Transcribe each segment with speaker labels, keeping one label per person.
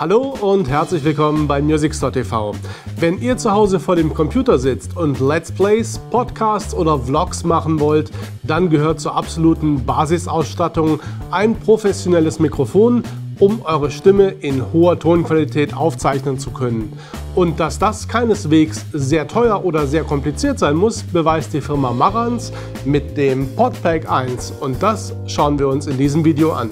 Speaker 1: Hallo und herzlich willkommen bei Musicstore TV. Wenn ihr zu Hause vor dem Computer sitzt und Let's Plays, Podcasts oder Vlogs machen wollt, dann gehört zur absoluten Basisausstattung ein professionelles Mikrofon, um eure Stimme in hoher Tonqualität aufzeichnen zu können. Und dass das keineswegs sehr teuer oder sehr kompliziert sein muss, beweist die Firma Marantz mit dem Podpack 1 und das schauen wir uns in diesem Video an.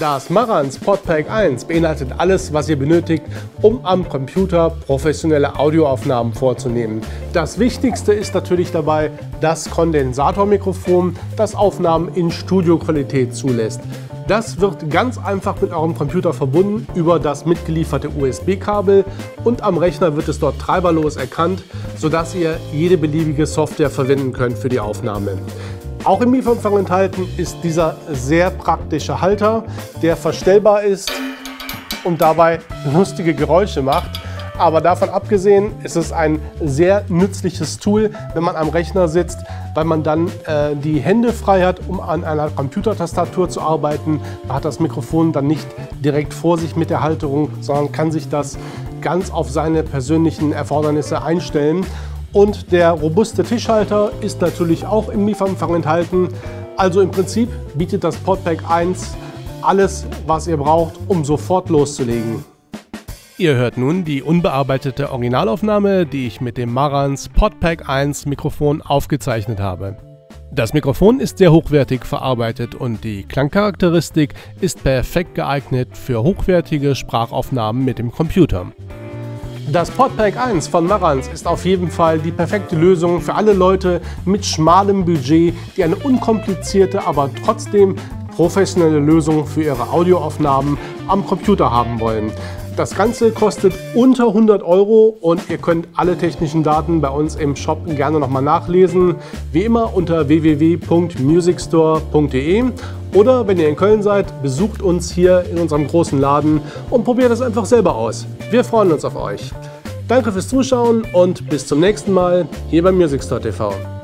Speaker 1: Das Marantz Podpack 1 beinhaltet alles, was ihr benötigt, um am Computer professionelle Audioaufnahmen vorzunehmen. Das Wichtigste ist natürlich dabei das Kondensatormikrofon, das Aufnahmen in Studioqualität zulässt. Das wird ganz einfach mit eurem Computer verbunden über das mitgelieferte USB-Kabel und am Rechner wird es dort treiberlos erkannt, sodass ihr jede beliebige Software verwenden könnt für die Aufnahme. Auch im Mietverfahren enthalten ist dieser sehr praktische Halter, der verstellbar ist und dabei lustige Geräusche macht. Aber davon abgesehen ist es ein sehr nützliches Tool, wenn man am Rechner sitzt, weil man dann äh, die Hände frei hat, um an einer Computertastatur zu arbeiten. Man hat das Mikrofon dann nicht direkt vor sich mit der Halterung, sondern kann sich das ganz auf seine persönlichen Erfordernisse einstellen. Und der robuste Tischhalter ist natürlich auch im Lieferumfang enthalten. Also im Prinzip bietet das Podpack 1 alles, was ihr braucht, um sofort loszulegen. Ihr hört nun die unbearbeitete Originalaufnahme, die ich mit dem Marantz Podpack 1 Mikrofon aufgezeichnet habe. Das Mikrofon ist sehr hochwertig verarbeitet und die Klangcharakteristik ist perfekt geeignet für hochwertige Sprachaufnahmen mit dem Computer. Das Podpack 1 von Marantz ist auf jeden Fall die perfekte Lösung für alle Leute mit schmalem Budget, die eine unkomplizierte, aber trotzdem professionelle Lösung für ihre Audioaufnahmen am Computer haben wollen. Das Ganze kostet unter 100 Euro und ihr könnt alle technischen Daten bei uns im Shop gerne nochmal nachlesen. Wie immer unter www.musicstore.de oder wenn ihr in Köln seid, besucht uns hier in unserem großen Laden und probiert es einfach selber aus. Wir freuen uns auf euch. Danke fürs Zuschauen und bis zum nächsten Mal hier beim Music Store TV.